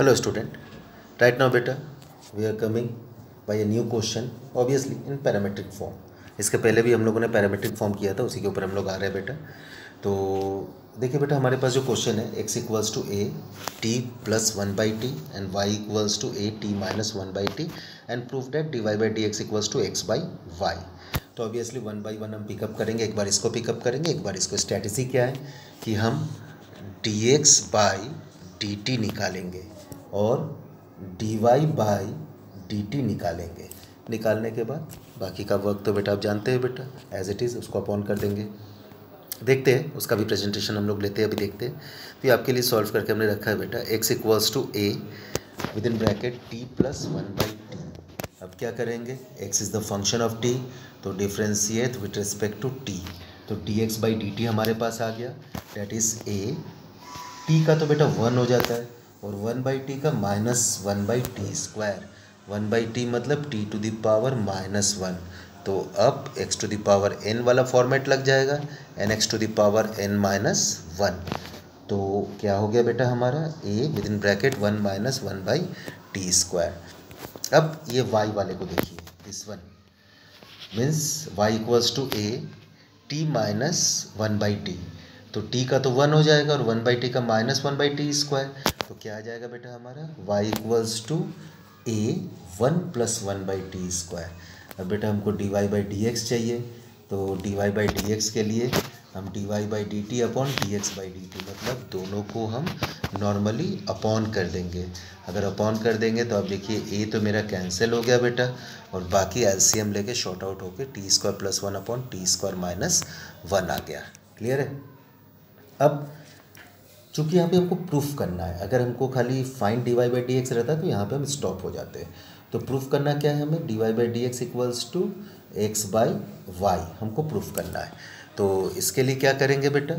Hello, student. Right now, beta, we are coming by a new question, obviously, in parametric form. इसके पहले भी हम लोगों ने पैरामेट्रिक फॉर्म किया था, उसी के ऊपर हम लोग आ रहे हैं बेटा तो देखिए बेटा हमारे पास जो क्वेश्चन है x equals to a t plus one by t and y equals to a t minus one by t and proof that d y by d x equals to x by y तो obviously one by one हम pick up करेंगे, एक बार इसको pickup करेंगे, एक बार इसको strategy क्या है कि हम d x by d t निकालेंगे और d y by d t निकालेंगे। निकालने के बाद बाकी का वर्क तो बेटा आप जानते हैं बेटा एज इट इज़ उसको अपॉन कर देंगे। देखते हैं, उसका भी प्रेजेंटेशन हम लोग लेते हैं, अभी देखते हैं। तो ये आपके लिए सॉल्व करके हमने रखा है बेटा x equals to a with in bracket t plus one by t अब क्या करेंगे? X is the function of t तो differentiate with respect to t तो d x by d t हमारे पास आ गया डेट इज़ ए टी का तो बेटा वन हो जाता है। और वन बाई टी का minus one by t square. One by t मतलब t to the power minus one. तो अब x to the power n वाला फॉर्मेट लग जाएगा, n x to the power n minus one. तो क्या हो गया बेटा हमारा? A with in bracket one minus one by t square. अब ये वाई वाले को देखिए this one means y equals to a, t minus one by t. तो टी का तो वन हो जाएगा और वन बाई टी का minus one by t square. तो क्या आ जाएगा बेटा हमारा? Y equals to a one plus one by t square. अब बेटा हमको d y by d x चाहिए। तो d y by d x के लिए हम d y by d t upon d x by d t मतलब दोनों को हम नॉर्मली अपॉन कर देंगे। अगर अपॉन कर देंगे तो आप देखिए ए तो मेरा कैंसिल हो गया बेटा और बाकी एल सी एम लेके शॉर्ट आउट होकर t square plus one upon t square minus one आ गया। क्लियर है? अब चूँकि यहाँ पे हमको प्रूफ करना है, अगर हमको खाली fine d y by d x रहता तो यहाँ पे हम स्टॉप हो जाते हैं। तो प्रूफ करना क्या है हमें? D y by d x equals to x by y हमको प्रूफ करना है। तो इसके लिए क्या करेंगे बेटा?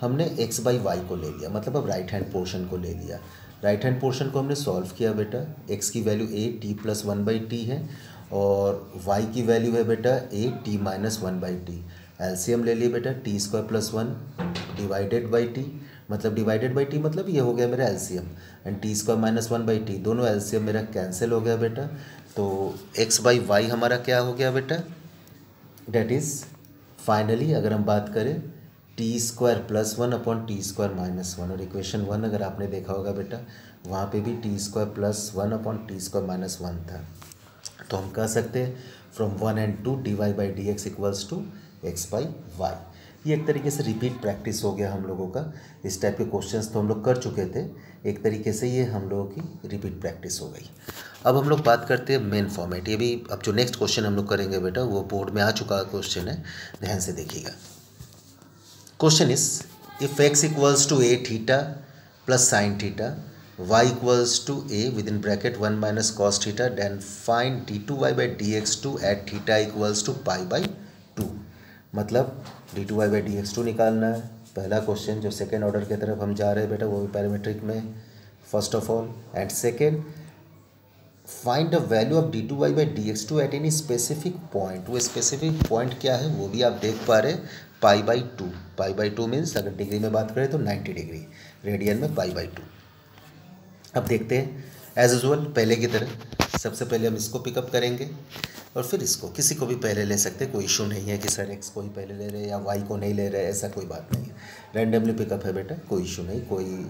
हमने एक्स बाई वाई को ले लिया मतलब अब राइट हैंड पोर्शन को ले लिया। राइट हैंड पोर्शन को हमने सॉल्व किया बेटा। एक्स की value a t plus one by t है, और वाई की वैल्यू है बेटा a t minus one by t LCM ले लिए बेटा, t square plus one divided by t मतलब डिवाइडेड बाई टी मतलब ये हो गया मेरा LCM and t square minus one by t दोनों एलसीएम मेरा कैंसिल हो गया बेटा। तो एक्स बाई वाई हमारा क्या हो गया बेटा? डेट इज़ फाइनली अगर हम बात करें t square plus one upon t square minus one और इक्वेशन वन अगर आपने देखा होगा बेटा, वहाँ पे भी t square plus one upon t square minus one था। तो हम कह सकते हैं from one and two d y by d x equals to x by y ये एक तरीके से रिपीट प्रैक्टिस हो गया हम लोगों का। इस टाइप के क्वेश्चंस तो हम लोग कर चुके थे। एक तरीके से ये हम लोगों की रिपीट प्रैक्टिस हो गई। अब हम लोग बात करते हैं मेन फॉर्मेट ये भी अब जो नेक्स्ट क्वेश्चन हम लोग करेंगे बेटा, वो बोर्ड में आ चुका क्वेश्चन है। ध्यान से देखिएगा। Question is if x equals to a theta plus sine theta y equals to a within bracket 1 minus cos theta, then find d2y by dx2 at theta equals to pi by 2 मतलब D two Y by D X two निकालना है। पहला question जो second order की तरफ़ हम जा रहे हैं बेटा, वो भी पैरामीट्रिक में। First of all and second find the value of D two Y by D X two at any specific point वो स्पेसिफिक पॉइंट क्या है, वो भी आप देख पा रहे pi by two pi by two means अगर डिग्री में बात करें तो नाइन्टी डिग्री रेडियन में पाई बाई टू अब देखते हैं। एज यूजल पहले की तरह, सबसे पहले हम इसको पिकअप करेंगे और फिर इसको किसी को भी पहले ले सकते, कोई इशू नहीं है कि सर एक्स को ही पहले ले रहे या वाई को नहीं ले रहे ऐसा कोई बात नहीं है। रैंडमली पिकअप है बेटा, कोई इशू नहीं, कोई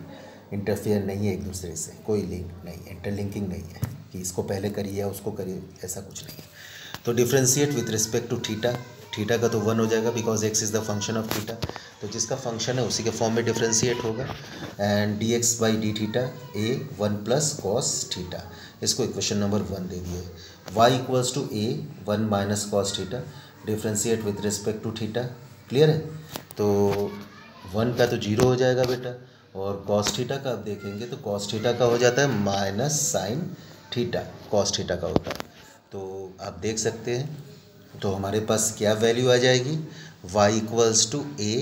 इंटरफेयर नहीं है एक दूसरे से, कोई लिंक नहीं है इंटरलिंकिंग नहीं है कि इसको पहले करिए या उसको करिए, ऐसा कुछ नहीं है। तो differentiate with respect to theta theta का तो वन हो जाएगा because X is the function of theta तो जिसका फ़ंक्शन है उसी के फॉर्म में डिफ्रेंशिएट होगा। And D X by D theta A one plus cos theta इसको इक्वेशन नंबर वन दे दिए Y equals to A one minus cos theta differentiate with respect to theta clear है? तो वन का तो zero हो जाएगा बेटा। और कॉस थीटा का आप देखेंगे तो कॉस थीटा का हो जाता है minus sine theta cos theta का होता है। तो आप देख सकते हैं। तो हमारे पास क्या वैल्यू आ जाएगी? y equals to A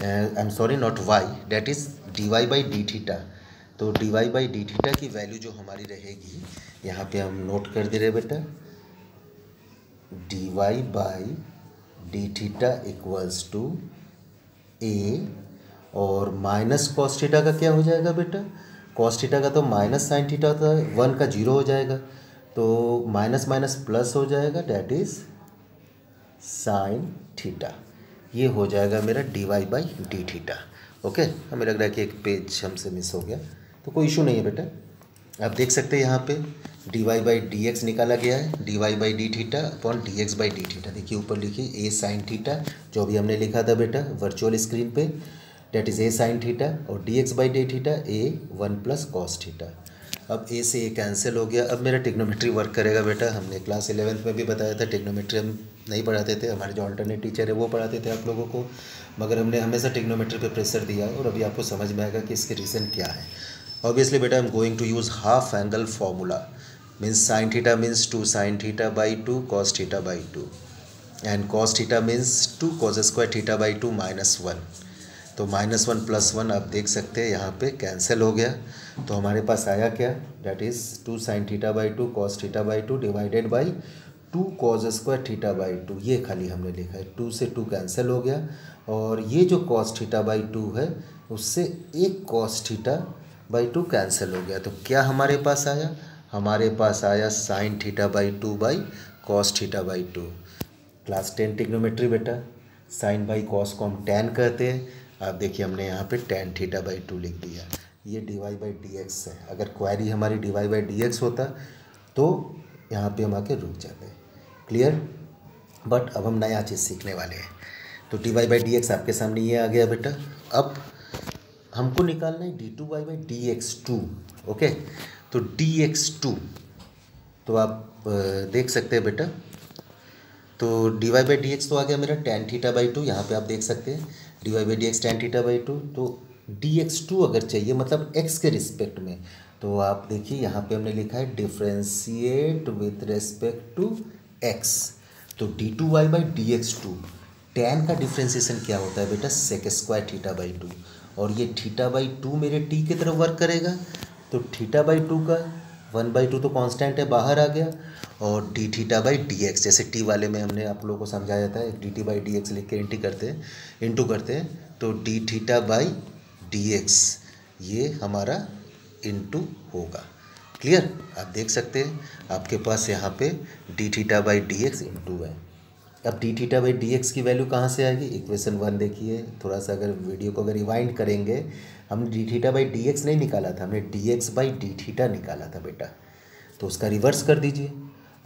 I am sorry not y that is D Y by D theta तो D Y by D theta की वैल्यू जो हमारी रहेगी, यहाँ पे हम नोट कर दे रहे बेटा। D Y by D theta equals to A और माइनस कॉस्टिटा का क्या हो जाएगा बेटा? कॉस्टिटा का तो माइनस साइन थीटा होता है वन का ज़ीरो हो जाएगा। तो माइनस माइनस प्लस हो जाएगा डैट इज़ साइन थीटा ये हो जाएगा मेरा D Y by D theta okay हमें लग रहा है कि एक पेज हमसे मिस हो गया। तो कोई इशू नहीं है बेटा। आप देख सकते हैं यहाँ पे D Y by D X निकाला गया है। D Y by D theta upon D X by D theta देखिए ऊपर लिखिए ए साइन थीटा जो भी हमने लिखा था बेटा वर्चुअल स्क्रीन पे that is A sine theta और D X by D theta A one plus cos theta अब ए से ए कैंसिल हो गया। अब मेरा टिग्नोमेट्री वर्क करेगा बेटा। हमने क्लास इलेवेंथ में भी बताया था टिग्नोमेट्री हम नहीं पढ़ाते थे। हमारे जो अल्टरनेट टीचर है, वो पढ़ाते थे आप लोगों को। मगर हमने हमेशा टिग्नोमेट्री पे प्रेशर दिया और अभी आपको समझ में आएगा कि इसके रीज़न क्या है। ऑब्वियसली बेटा am going to use half angle formula means sine theta means two sine theta by two cos theta by two and cos theta means two cos square theta by two minus one तो minus one plus one आप देख सकते हैं, यहाँ पे cancel हो गया। तो हमारे पास आया क्या? That is two sine theta by two cos theta by two divided by two cos square theta by two ये खाली हमने लिखा है। टू से टू कैंसिल हो गया। और ये जो कॉस थीटा बाई टू है, उससे एक cos theta by two cancel हो गया। तो क्या हमारे पास आया? हमारे पास आया sine theta by two by cos theta by two class ten trigonometry बेटा। साइन बाई कॉस को हम टेन कहते हैं। आप देखिए हमने यहाँ पे टेन थीटा बाई टू लिख दिया। ये D Y by D X है। अगर क्वारी हमारी D Y by D X होता तो यहाँ पे हम आके रुक जाते। क्लियर बट अब हम नया चीज़ सीखने वाले हैं। तो D Y by D X आपके सामने ये आ गया बेटा। अब हमको निकालना है D two Y by D X two okay तो डी एक्स टू तो आप देख सकते हैं बेटा। तो D Y by D X तो आ गया मेरा टेन थीटा बाई टू यहाँ पे आप देख सकते हैं। D Y by D X tan theta by two तो डी एक्स टू अगर चाहिए मतलब एक्स के रिस्पेक्ट में तो आप देखिए यहाँ पे हमने लिखा है differentiate with respect to X तो D two Y by D X two tan का डिफ्रेंसिएशन क्या होता है बेटा? Sec square theta by two और ये थीटा बाई टू मेरे टी की तरफ़ वर्क करेगा तो थीटा बाई टू का वन बाई टू तो कांस्टेंट है, बाहर आ गया। और D theta by D X जैसे टी वाले में हमने आप लोगों को समझाया था D T by D X लिख के इंटी करते हैं इंटू करते हैं तो D theta by D X ये हमारा इंटू होगा। क्लियर आप देख सकते हैं, आपके पास यहाँ पे D theta by D X into है। अब D theta by D X की वैल्यू कहाँ से आएगी? इक्वेशन वन देखिए, थोड़ा सा अगर वीडियो को अगर रिवाइंड करेंगे हम D theta by D X नहीं निकाला था, हमने D X by D theta निकाला था बेटा। तो उसका रिवर्स कर दीजिए।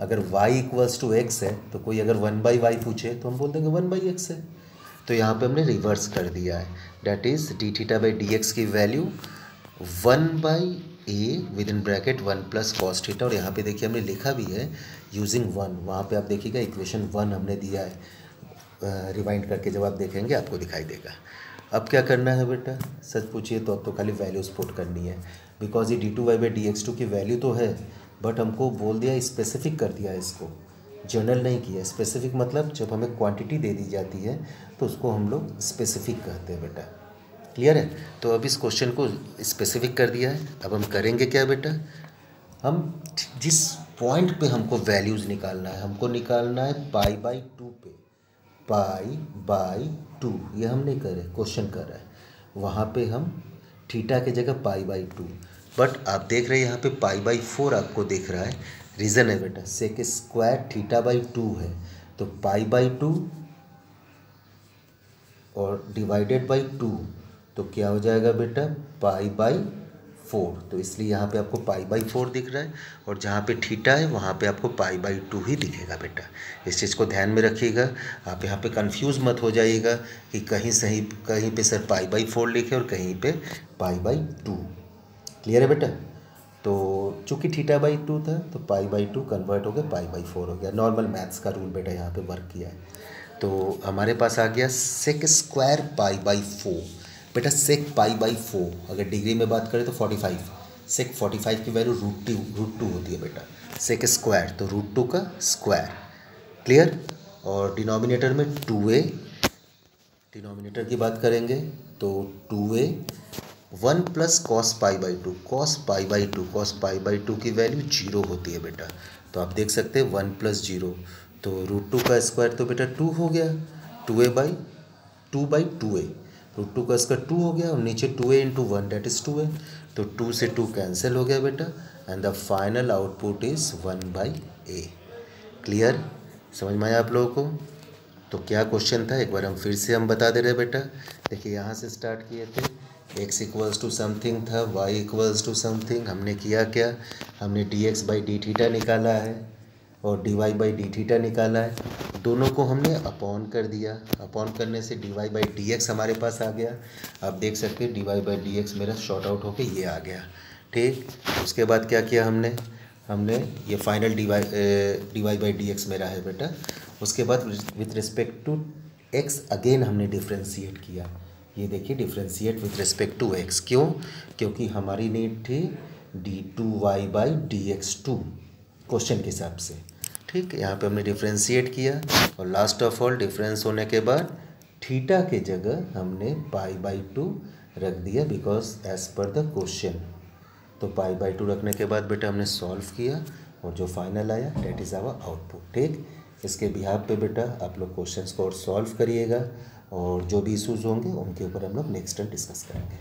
अगर y इक्वल्स टू एक्स है तो कोई अगर वन बाई वाई पूछे तो हम बोल देंगे वन बाई एक्स है। तो यहाँ पे हमने रिवर्स कर दिया है। That is D theta by D X की value one by A within bracket one plus cos theta और यहाँ पे देखिए हमने लिखा भी है यूजिंग वन वहाँ पे आप देखिएगा इक्वेशन वन हमने दिया है रिवाइंड करके जब आप देखेंगे आपको दिखाई देगा। अब क्या करना है बेटा? सच पूछिए तो अब तो खाली वैल्यूज़ पुट करनी है। बिकॉज़ ये D two Y by D X two की वैल्यू तो है बट हमको बोल दिया स्पेसिफिक कर दिया इसको। जनरल नहीं किया। स्पेसिफिक मतलब जब हमें क्वांटिटी दे दी जाती है तो उसको हम लोग स्पेसिफिक कहते हैं बेटा। क्लियर है? तो अब इस क्वेश्चन को स्पेसिफिक कर दिया है। अब हम करेंगे क्या बेटा? हम जिस पॉइंट पे हमको वैल्यूज़ निकालना है, हमको निकालना है पाई बाई टू पे। पाई बाई टू ये हम नहीं कर क्वेश्चन कर रहा है। वहाँ पे हम थीटा की जगह पाई बाई टू बट आप देख रहे हैं यहाँ पे पाई बाई फोर आपको देख रहा है। रीज़न है बेटा sec square theta by two है। तो पाई बाई टू और डिवाइडेड बाई टू तो क्या हो जाएगा बेटा? पाई बाई फोर तो इसलिए यहाँ पे आपको पाई बाई फोर दिख रहा है और जहाँ पे ठीटा है, वहाँ पे आपको पाई बाई टू ही दिखेगा बेटा। इस चीज़ को ध्यान में रखिएगा। आप यहाँ पे कंफ्यूज मत हो जाइएगा कि कहीं सही, कहीं पे सर पाई बाई फोर लिखे और कहीं पे पाई बाई टू क्लियर है बेटा? तो चूँकि ठीटा बाई टू था तो पाई बाई टू कन्वर्ट हो गया पाई बाई फोर हो गया। नॉर्मल मैथ्स का रूल बेटा यहाँ पे वर्क किया है। तो हमारे पास आ गया sec square pi by four बेटा सेक पाई बाई फोर अगर डिग्री में बात करें तो forty five sec forty five की value root two root two होती है बेटा सेक स्क्वायर तो रूट टू का स्क्वायर क्लियर और डिनोमिनेटर में टू ए डिनोमिनेटर की बात करेंगे तो two A one plus cos pi by two cos pi by two cos pi by two की वैल्यू ज़ीरो होती है बेटा तो आप देख सकते हैं वन प्लस ज़ीरो तो रूट टू का स्क्वायर तो बेटा टू हो गया two A by two by two A root two का स्क्वायर टू हो गया और नीचे two A into one that is two A तो टू से टू कैंसिल हो गया बेटा। And the final output is one by A clear समझ में आया आप लोगों को? तो क्या क्वेश्चन था? एक बार हम फिर से हम बता दे रहे बेटा। देखिए, यहाँ से स्टार्ट किए थे। एक्स इक्वल्स टू समथिंग था वाई इक्वल्स टू समथिंग हमने किया क्या? हमने D X by D theta निकाला है। और D Y by D theta निकाला है। दोनों को हमने अपॉन कर दिया। अपॉन करने से D Y by D X हमारे पास आ गया। आप देख सकते हैं D Y by D X मेरा शॉर्ट आउट होके ये आ गया। ठीक? उसके बाद क्या किया हमने? हमने ये final D Y D Y by D X मेरा है बेटा। उसके बाद with respect to X again हमने डिफ्रेंशिएट किया। ये देखिए differentiate with respect to X क्यों? क्योंकि हमारी नीड थी D two Y by D X two question के हिसाब से। ठीक, यहाँ पे हमने डिफ्रेंशिएट किया और लास्ट ऑफ़ ऑल डिफरेंस होने के बाद थीटा के जगह हमने पाई बाई टू रख दिया because as per the question तो पाई बाई टू रखने के बाद बेटा हमने सॉल्व किया और जो फाइनल आया डेट इज़ आवर आउटपुट ठीक? इसके बिहार पे बेटा आप लोग क्वेश्चंस को और सॉल्व करिएगा और जो भी इश्यूज़ होंगे, उनके ऊपर हम लोग नेक्स्ट टाइम डिस्कस करेंगे।